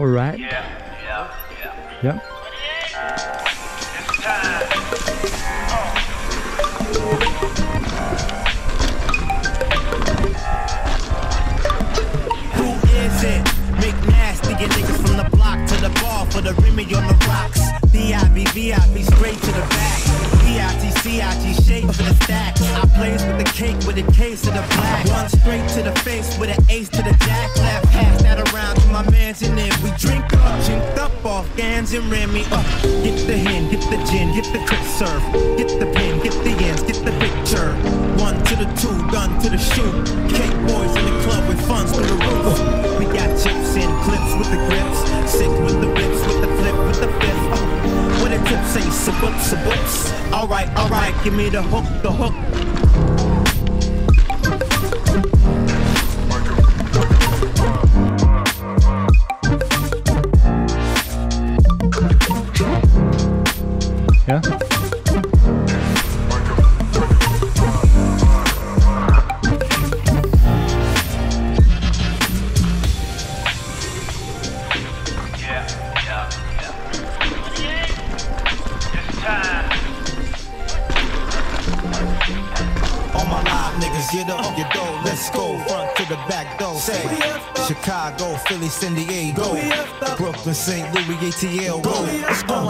Alright. Yeah, yeah, yeah. Yep. It's time. Who is it? McNasty, get niggas from the block to the bar for the Remy on the rocks. DIV, VIP, straight to the back. DIT, CIG, shake for the stack. I plays with the cake with a case of the black. One straight to the face with an ace to the jack. Left up Gans and Remy. Uh, get the hen, get the gin, get the quick serve. Get the pin, get the ends, get the picture. One to the two, gun to the shoot. Cake boys in the club with funds through the roof. We got chips and clips with the grips. Sick with the rips, with the flip, with the fifth. Uh, what a tip say, saboops, saboops. Alright, alright, give me the hook, the hook. Niggas, get up, get dough, let's go. Front to the back door, say Chicago, Philly, San Diego, Brooklyn, St. Louis, ATL, go. It's going